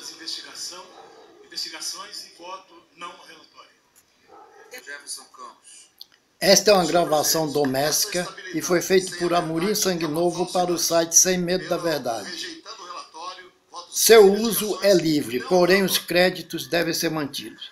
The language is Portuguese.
das investigação, investigações e voto não ao relatório. Jefferson Campos. Esta é uma gravação doméstica e foi feita por Amorim Sangue Novo para o site Sem Medo da Verdade. Seu uso é livre, porém os créditos devem ser mantidos.